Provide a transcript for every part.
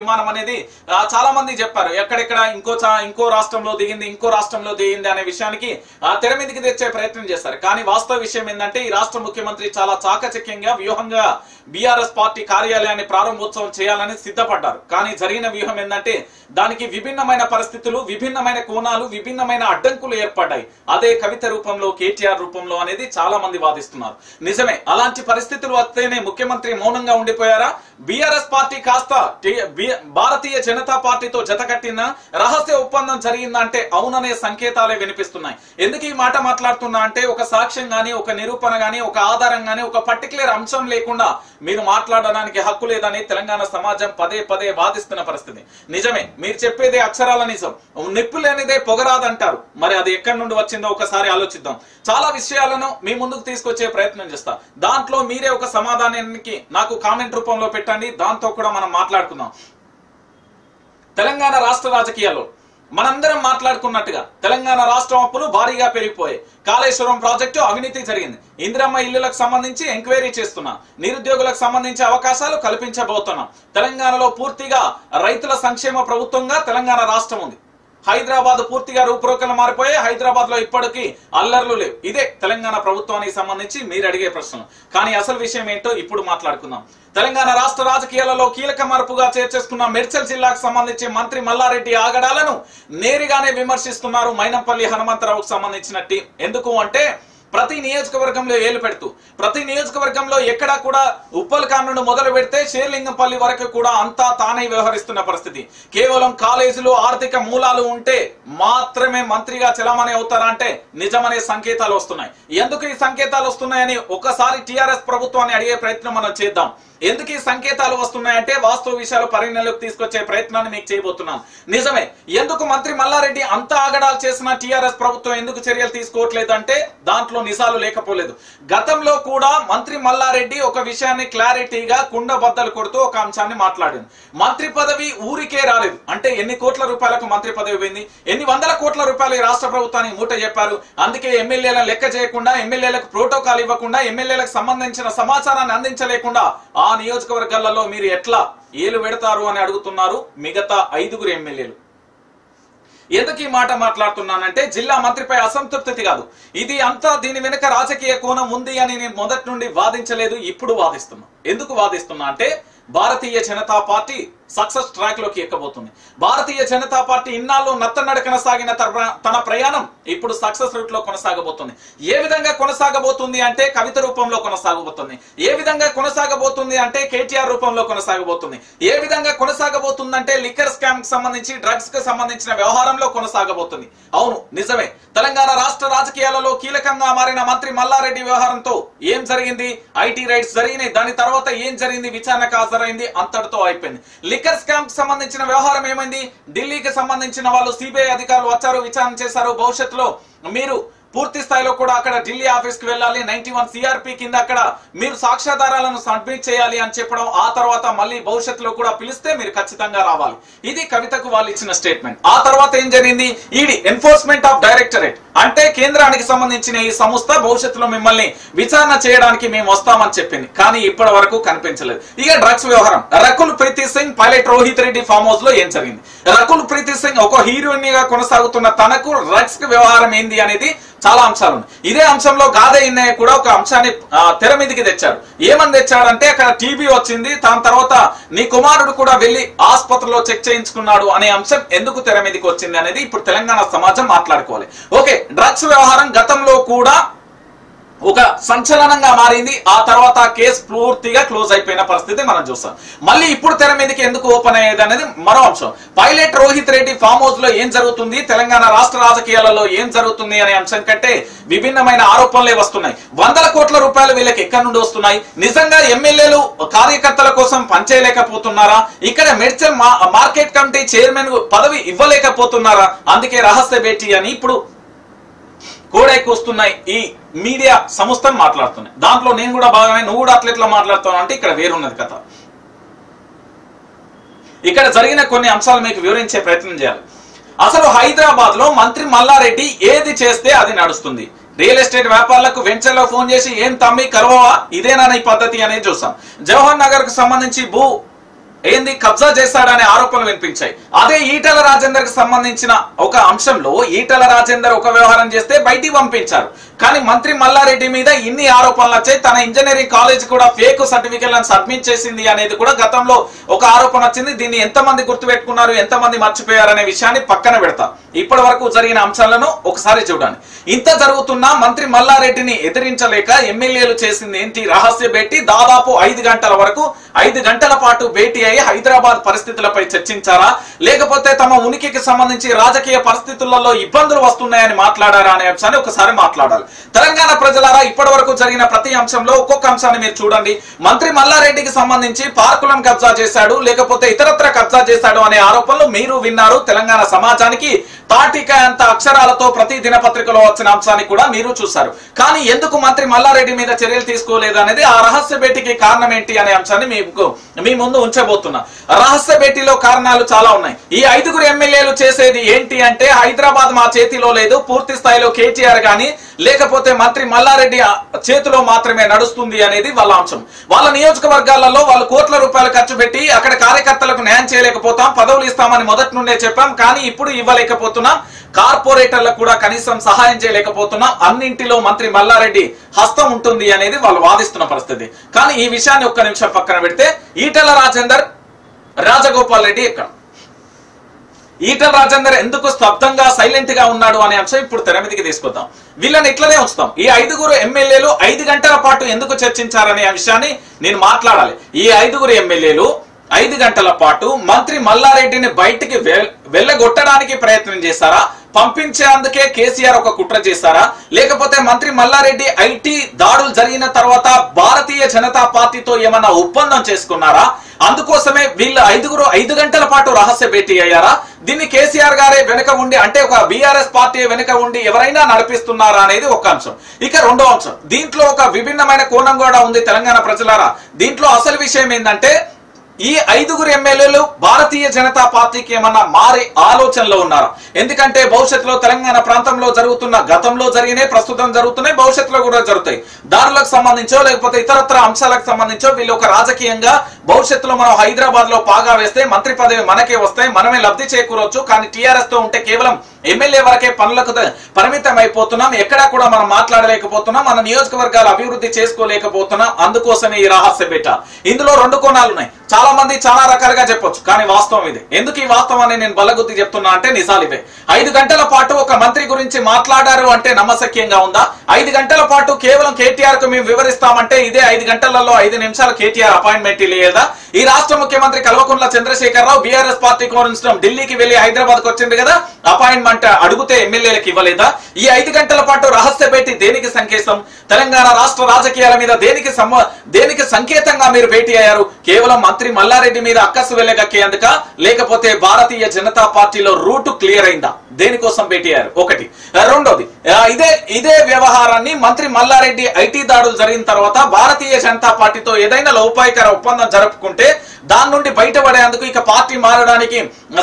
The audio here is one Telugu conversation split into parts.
విమానం అనేది చాలా మంది చెప్పారు ఎక్కడెక్కడ ఇంకో చా- ఇంకో రాష్ట్రంలో దిగింది ఇంకో రాష్ట్రంలో దిగింది అనే విషయానికి ఆ, తెర మీదకి తెచ్చే ప్రయత్నం చేస్తారు. కానీ వాస్తవ విషయం ఏంటంటే ఈ రాష్ట్ర ముఖ్యమంత్రి చాలా చాకచక్యంగా వ్యూహంగా బీఆర్ఎస్ పార్టీ కార్యాలయాన్ని ప్రారంభోత్సవం చేయాలని సిద్ధపడ్డారు. కానీ జరిగిన వ్యూహం ఏంటంటే దానికి విభిన్నమైన పరిస్థితులు విభిన్నమైన కోణాలు విభిన్నమైన అడ్డంకులు ఏర్పడ్డాయి. అదే కవిత రూపంలో కేటీఆర్ రూపంలో అనేది చాలా మంది వాదిస్తున్నారు. నిజమే అలాంటి పరిస్థితులు వస్తేనే ముఖ్యమంత్రి మౌనంగా ఉండిపోయారా? బీఆర్ఎస్ పార్టీ కాస్త భారతీయ జనతా పార్టీతో జతకట్టిన రహస్య ఒప్పందం జరిగిందంటే అవుననే సంకేతాలే వినిపిస్తున్నాయి. ఎందుకు ఈ మాట మాట్లాడుతున్నా అంటే ఒక సాక్ష్యం గాని ఒక నిరూపణ గాని ఒక ఆధారం గాని ఒక పర్టికులర్ అంశం లేకుండా మీరు మాట్లాడడానికి హక్కు లేదని తెలంగాణ సమాజం పదే పదే వాదిస్తున్న పరిస్థితి. నిజమే మీరు చెప్పేదే అక్షరాల నిజం. నిప్పు లేనిదే పొగరాదంటారు. మరి అది ఎక్కడి నుండి వచ్చిందో ఒకసారి ఆలోచిద్దాం. చాలా విషయాలను మీ ముందుకు తీసుకొచ్చే ప్రయత్నం చేస్తా. దాంట్లో మీరే ఒక సమాధానానికి నాకు కామెంట్ రూపంలో పెట్టి పెట్టండి దాంతో కూడా మనం మాట్లాడుకుందాం. తెలంగాణ రాష్ట్ర రాజకీయాల్లో మనందరం మాట్లాడుకున్నట్టుగా తెలంగాణ రాష్ట్రం అప్పులు భారీగా పెరిగిపోయాయి. కాళేశ్వరం ప్రాజెక్టు అవినీతి జరిగింది. ఇందిరమ్మ ఇల్లులకు సంబంధించి ఎంక్వైరీ చేస్తున్నాం. నిరుద్యోగులకు సంబంధించి అవకాశాలు కల్పించబోతున్నాం. తెలంగాణలో పూర్తిగా రైతుల సంక్షేమ ప్రభుత్వంగా తెలంగాణ రాష్ట్రం ఉంది. హైదరాబాద్ పూర్తిగా రూపురేఖలు మారిపోయాయి. హైదరాబాద్లో ఇప్పటికీ అల్లర్లు లేవు. ఇదే తెలంగాణ ప్రభుత్వానికి సంబంధించి మీరు అడిగే ప్రశ్న కానీ అసలు విషయం ఏంటో ఇప్పుడు మాట్లాడుకుందాం. తెలంగాణ రాష్ట్ర రాజకీయాలలో కీలక మార్పుగా చేర్చేసుకున్న మెడ్చల్ జిల్లాకు సంబంధించి మంత్రి మల్లారెడ్డి ఆగడాలను నేరుగానే విమర్శిస్తున్నారు మైనంపల్లి హనుమంతరావుకు సంబంధించిన టీం. ఎందుకు అంటే ప్రతి నియోజకవర్గంలో ఏలు పెడుతూ ప్రతి నియోజకవర్గంలో ఎక్కడా కూడా ఉప్పల్ కానుండి మొదలు పెడితే షేర్లింగంపల్లి వరకు కూడా అంతా తానే వ్యవహరిస్తున్న పరిస్థితి. కేవలం కాలేజీలో ఆర్థిక మూలాలు ఉంటే మాత్రమే మంత్రిగా చలామణి అవుతారంటే నిజమనే సంకేతాలు వస్తున్నాయి. ఎందుకు ఈ సంకేతాలు వస్తున్నాయని ఒకసారి టిఆర్ఎస్ ప్రభుత్వాన్ని అడిగే ప్రయత్నం మనం చేద్దాం. ఎందుకు ఈ సంకేతాలు వస్తున్నాయంటే వాస్తవ విషయాలు పరిగణలోకి తీసుకొచ్చే ప్రయత్నాన్ని మీకు చేయబోతున్నాను నిజమే ఎందుకు మంత్రి మల్లారెడ్డి అంత ఆగడాలు చేసిన టీఆర్ఎస్ ప్రభుత్వం ఎందుకు చర్యలు తీసుకోవట్లేదు అంటే దాంట్లో నిజాలు లేకపోలేదు. గతంలో కూడా మంత్రి మల్లారెడ్డి ఒక విషయాన్ని క్లారిటీగా కుండ బద్దలు కొడుతూ ఒక అంశాన్ని మాట్లాడింది మంత్రి పదవి ఊరికే రాలేదు. అంటే ఎన్ని కోట్ల రూపాయలకు మంత్రి పదవి పోయింది? ఎన్ని వందల కోట్ల రూపాయలు ఈ రాష్ట్ర ప్రభుత్వానికి మూట చెప్పారు? అందుకే ఎమ్మెల్యేలను లెక్క చేయకుండా ఎమ్మెల్యేలకు ప్రోటోకాల్ ఇవ్వకుండా ఎమ్మెల్యేలకు సంబంధించిన సమాచారాన్ని అందించలేకుండా ఆ నియోజకవర్గాలలో మీరు ఎట్లా ఏలు పెడతారు అని అడుగుతున్నారు మిగతా ఐదుగురు ఎమ్మెల్యేలు. ఎందుకు ఈ మాట మాట్లాడుతున్నానంటే జిల్లా మంత్రిపై అసంతృప్తి కాదు. ఇది అంతా దీని వెనుక రాజకీయ కోణం ఉంది అని నేను మొదటి నుండి వాదించలేదు ఇప్పుడు వాదిస్తున్నా. ఎందుకు వాదిస్తున్నా అంటే భారతీయ జనతా పార్టీ సక్సెస్ ట్రాక్లోకి ఎక్కబోతుంది. భారతీయ జనతా పార్టీ ఇన్నాళ్ళు నత్తనడకన సాగిన తన ప్రయాణం ఇప్పుడు సక్సెస్ రూట్లో కొనసాగబోతుంది. ఏ విధంగా కొనసాగబోతుంది అంటే కవిత రూపంలో కొనసాగబోతుంది. ఏ విధంగా కొనసాగబోతుంది అంటే కేటీఆర్ రూపంలో కొనసాగబోతుంది. ఏ విధంగా కొనసాగబోతుంది అంటే లిక్కర్ స్కామ్కి సంబంధించి డ్రగ్స్కి సంబంధించిన వ్యవహారంలో కొనసాగబోతుంది. అవును నిజమే. తెలంగాణ రాష్ట్ర రాజకీయాలలో కీలకంగా మారిన మంత్రి మల్లారెడ్డి వ్యవహారంతో ఏం జరిగింది? ఐటీ రైట్స్ జరిగినాయి. దాని తర్వాత ఏం జరిగింది? విచారణకు హాజరైంది. అంతటితో అయిపోయింది. లిక్కర్ స్కామ్కి సంబంధించిన వ్యవహారం ఏమైంది? ఢిల్లీకి సంబంధించిన వాళ్ళు సిబిఐ అధికారులు వచ్చారు విచారణ చేశారు. భవిష్యత్తులో మీరు పూర్తి స్థాయిలో కూడా అక్కడ ఢిల్లీ ఆఫీస్కి వెళ్ళాలి. నైన్టీ వన్ సిఆర్పి కింద అక్కడ మీరు సాక్ష్యాధారాలను సబ్మిట్ చేయాలి అని చెప్పడం ఆ తర్వాత మళ్ళీ భవిష్యత్తులో కూడా పిలిస్తే మీరు ఖచ్చితంగా రావాలి. ఇది కవితకు వాళ్ళు ఇచ్చిన స్టేట్మెంట్. ఆ తర్వాత ఏం జరిగింది? ఈడీ ఎన్ఫోర్స్మెంట్ ఆఫ్ డైరెక్టరేట్ అంటే కేంద్రానికి సంబంధించిన ఈ సంస్థ భవిష్యత్తులో మిమ్మల్ని విచారణ చేయడానికి మేము వస్తామని చెప్పింది. కానీ ఇప్పటి వరకు కనిపించలేదు. ఇక డ్రగ్స్ వ్యవహారం. రకుల్ ప్రీతి సింగ్ పైలట్ రోహిత్ రెడ్డి ఫామ్ హౌస్లో ఏం జరిగింది? రకుల్ ప్రీతి సింగ్ ఒక హీరోయిన్గా కొనసాగుతున్న తనకు డ్రగ్స్ వ్యవహారం ఏంది అనేది చాలా అంశాలు ఉన్నాయి ఇదే అంశంలో గాదే ఇన్నయ్య కూడా ఒక అంశాన్ని తెర మీదకి తెచ్చాడు. ఏమని తెచ్చాడంటే అక్కడ టీబీ వచ్చింది. దాని తర్వాత నీ కుమారుడు కూడా వెళ్ళి ఆసుపత్రిలో చెక్ చేయించుకున్నాడు అనే అంశం ఎందుకు తెర మీదకి వచ్చింది అనేది ఇప్పుడు తెలంగాణ సమాజం మాట్లాడుకోవాలి. ఓకే డ్రగ్స్ వ్యవహారం గతంలో కూడా ఒక సంచలనంగా మారింది. ఆ తర్వాత కేసు పూర్తిగా క్లోజ్ అయిపోయిన పరిస్థితి మనం చూస్తాం. మళ్ళీ ఇప్పుడు తెర మీదకి ఎందుకు ఓపెన్ అయ్యేది అనేది మరో అంశం. పైలట్ రోహిత్ రెడ్డి ఫామ్ హౌస్లో ఏం జరుగుతుంది? తెలంగాణ రాష్ట్ర రాజకీయాలలో ఏం జరుగుతుంది అనే అంశం కంటే విభిన్నమైన ఆరోపణలే వస్తున్నాయి. వందల కోట్ల రూపాయలు వీళ్ళకి ఎక్కడి నుండి వస్తున్నాయి? నిజంగా ఎమ్మెల్యేలు కార్యకర్తల కోసం పనిచేయలేకపోతున్నారా? ఇక్కడ మెడ్చల్ మా- మార్కెట్ కమిటీ చైర్మన్ పదవి ఇవ్వలేకపోతున్నారా? అందుకే రహస్య భేటీ అని ఇప్పుడు కోడైకి వస్తున్నాయి ఈ మీడియా సంస్థను మాట్లాడుతున్నాయి. దాంట్లో నేను కూడా భాగమే నువ్వు కూడా అట్లా ఎట్లా మాట్లాడుతావు అంటే ఇక్కడ వేరున్నది కథ. ఇక్కడ జరిగిన కొన్ని అంశాలు మీకు వివరించే ప్రయత్నం చేయాలి. అసలు హైదరాబాద్లో మంత్రి మల్లారెడ్డి ఏది చేస్తే అది నడుస్తుంది. రియల్ ఎస్టేట్ వ్యాపారులకు వెంచర్లో ఫోన్ చేసి ఏం తమ్మి కలవవా ఇదేనా నీ పద్ధతి? అనేది చూసాం జవహర్ నగర్కు సంబంధించి భూ ఏంది కబ్జా చేశాడనే ఆరోపణలు వినిపించాయి. అదే ఈటల రాజేందర్కి సంబంధించిన ఒక అంశంలో ఈటల రాజేందర్ ఒక వ్యవహారం చేస్తే బయటికి పంపించారు. కానీ మంత్రి మల్లారెడ్డి మీద ఇన్ని ఆరోపణలు వచ్చాయి. తన ఇంజనీరింగ్ కాలేజ్ కూడా ఫేక్ సర్టిఫికెట్లను సబ్మిట్ చేసింది అనేది కూడా గతంలో ఒక ఆరోపణ వచ్చింది. దీన్ని ఎంతమంది గుర్తుపెట్టుకున్నారు ఎంతమంది అనే విషయాన్ని పక్కన పెడతా. ఇప్పటి వరకు జరిగిన అంశాలను ఒకసారి చూడండి. ఇంత జరుగుతున్నా మంత్రి మల్లారెడ్డిని ఎదిరించలేక ఎమ్మెల్యేలు చేసింది ఏంటి? రహస్య భేటీ. దాదాపు ఐదు గంటల వరకు ఐదు గంటల పాటు భేటీ అయి హైదరాబాద్ పరిస్థితులపై చర్చించారా? లేకపోతే తమ ఉనికికి సంబంధించి రాజకీయ పరిస్థితులలో ఇబ్బందులు వస్తున్నాయని మాట్లాడారా అనే అంశాన్ని ఒకసారి మాట్లాడాలి. తెలంగాణ ప్రజలారా ఇప్పటి వరకు జరిగిన ప్రతి అంశంలో ఒక్కొక్క అంశాన్ని మీరు చూడండి. మంత్రి మల్లారెడ్డికి సంబంధించి పార్కులను కబ్జా చేశాడు లేకపోతే ఇతరత్ర కబ్జా చేశాడు అనే ఆరోపణలు మీరు విన్నారు తెలంగాణ సమాజానికి. తాటిక అంత అక్షరాలతో ప్రతి దినపత్రికలో వచ్చిన అంశాన్ని కూడా మీరు చూశారు. కానీ ఎందుకు మంత్రి మల్లారెడ్డి మీద చర్యలు తీసుకోలేదు అనేది ఆ రహస్య భేటీకి కారణం ఏంటి అనే అంశాన్ని మీకు మీ ముందు ఉంచబోతున్నా. రహస్య భేటీలో కారణాలు చాలా ఉన్నాయి. ఈ ఐదుగురు ఎమ్మెల్యేలు చేసేది ఏంటి అంటే హైదరాబాద్ మా చేతిలో లేదు పూర్తి స్థాయిలో కేటీఆర్ గాని లేకపోతే మంత్రి మల్లారెడ్డి చేతిలో మాత్రమే నడుస్తుంది అనేది వాళ్ళ అంశం. వాళ్ళ నియోజకవర్గాలలో వాళ్ళు కోట్ల రూపాయలు ఖర్చు పెట్టి అక్కడ కార్యకర్తలకు న్యాయం చేయలేకపోతాం పదవులు ఇస్తామని మొదటి నుండే చెప్పాం కానీ ఇప్పుడు ఇవ్వలేకపోతున్నాం. కార్పొరేటర్లకు కూడా కనీసం సహాయం చేయలేకపోతున్నాం. అన్నింటిలో మంత్రి మల్లారెడ్డి హస్తం ఉంటుంది అనేది వాళ్ళు వాదిస్తున్న పరిస్థితి. కానీ ఈ విషయాన్ని ఒక్క నిమిషం పక్కన పెడితే ఈటల రాజేందర్ రాజగోపాల్ రెడ్డి ఇక్కడ ఈటల రాజేందర్ ఎందుకు స్తబ్దంగా సైలెంట్గా ఉన్నాడు అనే అంశం ఇప్పుడు తెర మీదకి తీసుకొద్దాం. వీళ్ళని ఇట్లనే ఉంచుతాం. ఈ ఐదుగురు ఎమ్మెల్యేలు ఐదు గంటల పాటు ఎందుకు చర్చించారనే విషయాన్ని నేను మాట్లాడాలి. ఈ ఐదుగురు ఎమ్మెల్యేలు ఐదు గంటల పాటు మంత్రి మల్లారెడ్డిని బయటికి వెళ్ళగొట్టడానికి ప్రయత్నం చేశారా? పంపించేందుకే కేసీఆర్ ఒక కుట్ర చేశారా? లేకపోతే మంత్రి మల్లారెడ్డి ఐటీ దాడులు జరిగిన తర్వాత భారతీయ జనతా పార్టీతో ఏమన్నా ఒప్పందం చేసుకున్నారా? అందుకోసమే వీళ్ళు ఐదుగురు ఐదు గంటల పాటు రహస్య భేటీ అయ్యారా? దీన్ని కేసీఆర్ గారే వెనుక ఉండి అంటే ఒక బీఆర్ఎస్ పార్టీ వెనుక ఉండి ఎవరైనా నడిపిస్తున్నారా అనేది ఒక అంశం. ఇక రెండో అంశం. దీంట్లో ఒక విభిన్నమైన కోణం కూడా ఉంది తెలంగాణ ప్రజలారా. దీంట్లో అసలు విషయం ఏంటంటే ఈ ఐదుగురు ఎమ్మెల్యేలు భారతీయ జనతా పార్టీకి ఏమన్నా మారే ఆలోచనలో ఉన్నారు? ఎందుకంటే భవిష్యత్తులో తెలంగాణ ప్రాంతంలో జరుగుతున్న గతంలో జరిగినాయి ప్రస్తుతం జరుగుతున్నాయి భవిష్యత్తులో కూడా జరుగుతాయి. దారులకు సంబంధించో లేకపోతే ఇతరత్ర అంశాలకు సంబంధించో వీళ్ళు ఒక రాజకీయంగా భవిష్యత్తులో మనం హైదరాబాద్లో పాగా వేస్తే మంత్రి పదవి మనకే వస్తాయి మనమే లబ్ధి చేకూరొచ్చు. కానీ టీఆర్ఎస్తో ఉంటే కేవలం ఎమ్మెల్యే వరకే పనులకు పరిమితం అయిపోతున్నాం ఎక్కడా కూడా మనం మాట్లాడలేకపోతున్నాం. మన నియోజకవర్గాలు అభివృద్ధి చేసుకోలేకపోతున్నాం. అందుకోసమే ఈ రహస్య బేట. ఇందులో రెండు కోణాలు ఉన్నాయి. చాలా మంది చాలా రకాలుగా చెప్పొచ్చు కానీ వాస్తవం ఇది. ఎందుకు ఈ వాస్తవాన్ని నేను బలగుద్ది చెప్తున్నా అంటే నిజాలు ఇవే ఐదు గంటల పాటు ఒక మంత్రి గురించి మాట్లాడారు అంటే నమ్మశక్యంగా ఉందా? ఐదు గంటల పాటు కేవలం కేటీఆర్కు మేము వివరిస్తామంటే ఇదే ఐదు గంటలలో ఐదు నిమిషాలు కేటీఆర్ అపాయింట్మెంట్ లేదా ఈ రాష్ట్ర ముఖ్యమంత్రి కల్వకుంట్ల చంద్రశేఖరరావు బీఆర్ఎస్ పార్టీ కోరించడం ఢిల్లీకి వెళ్ళి హైదరాబాద్కు వచ్చింది కదా? అపాయింట్మెంట్ అడిగితే ఎమ్మెల్యేలకు ఇవ్వలేదా? ఈ ఐదు గంటల పాటు రహస్య భేటీ దేనికి సంకేతం? తెలంగాణ రాష్ట్ర రాజకీయాల మీద దేనికి సమ దేనికి సంకేతంగా మీరు భేటీ అయ్యారు? కేవలం మంత్రి మల్లారెడ్డి మీద అక్కసు వెళ్ళగక్కేందుక లేకపోతే భారతీయ జనతా పార్టీలో రూటు క్లియర్ అయిందా? దేనికోసం భేటీ అయ్యారు? ఒకటి. రెండోది. ఇదే ఇదే వ్యవహారాన్ని మంత్రి మల్లారెడ్డి ఐటీ దాడులు జరిగిన తర్వాత భారతీయ జనతా పార్టీతో ఏదైనా లోపాయకర ఒప్పందం జరుపుకుంటే దాని నుండి బయటపడేందుకు ఇక పార్టీ మారడానికి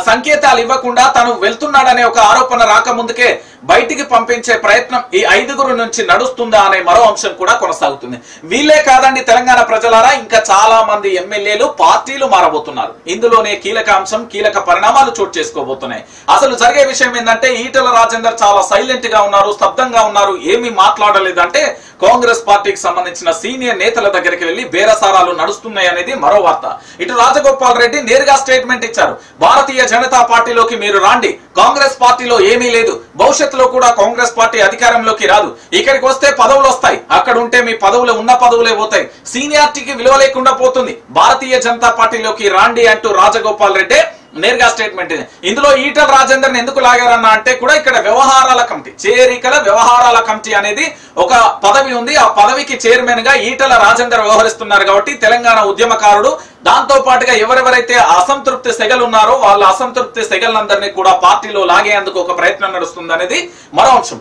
సంకేతాలు ఇవ్వకుండా తను వెళ్తున్నాడనే ఒక ఆరోపణ రాకముందుకే బయటికి పంపించే ప్రయత్నం ఈ ఐదుగురు నుంచి నడుస్తుందా అనే మరో అంశం కూడా కొనసాగుతుంది. వీళ్ళే కాదండి తెలంగాణ ప్రజలారా ఇంకా చాలా మంది ఎమ్మెల్యేలు పార్టీలు మారబోతున్నారు. ఇందులోనే కీలక అంశం కీలక పరిణామాలు చోటు చేసుకోబోతున్నాయి. అసలు జరిగే విషయం ఏంటంటే ఈటల రాజేందర్ చాలా సైలెంట్గా ఉన్నారు స్తబ్దంగా ఉన్నారు ఏమీ మాట్లాడలేదంటే కాంగ్రెస్ పార్టీకి సంబంధించిన సీనియర్ నేతల దగ్గరికి వెళ్ళి బేరసారాలు నడుస్తున్నాయి అనేది మరో వార్త. ఇటు రాజగోపాల్ రెడ్డి నేరుగా స్టేట్మెంట్ ఇచ్చారు. భారతీయ జనతా పార్టీలోకి మీరు రాండి కాంగ్రెస్ పార్టీలో ఏమీ లేదు భవిష్యత్ భవిష్యత్తులో కూడా కాంగ్రెస్ పార్టీ అధికారంలోకి రాదు. ఇక్కడికి వస్తే పదవులు వస్తాయి. అక్కడ ఉంటే మీ పదవులు ఉన్న పదవులే పోతాయి. సీనియారిటీకి విలువ లేకుండా పోతుంది. భారతీయ జనతా పార్టీలోకి రాండి అంటూ రాజగోపాల్ రెడ్డి నేరుగా స్టేట్మెంట్ ఇది. ఇందులో ఈటల రాజేందర్ ఎందుకు లాగారన్న అంటే కూడా ఇక్కడ వ్యవహారాల కమిటీ చేరికల వ్యవహారాల కమిటీ అనేది ఒక పదవి ఉంది. ఆ పదవికి చైర్మన్గా ఈటల రాజేందర్ వ్యవహరిస్తున్నారు కాబట్టి తెలంగాణ ఉద్యమకారుడు. దాంతో పాటుగా ఎవరెవరైతే అసంతృప్తి సెగలు ఉన్నారో వాళ్ళ అసంతృప్తి సెగలందరినీ కూడా పార్టీలో లాగేందుకు ఒక ప్రయత్నం నడుస్తుంది అనేది మరో అంశం.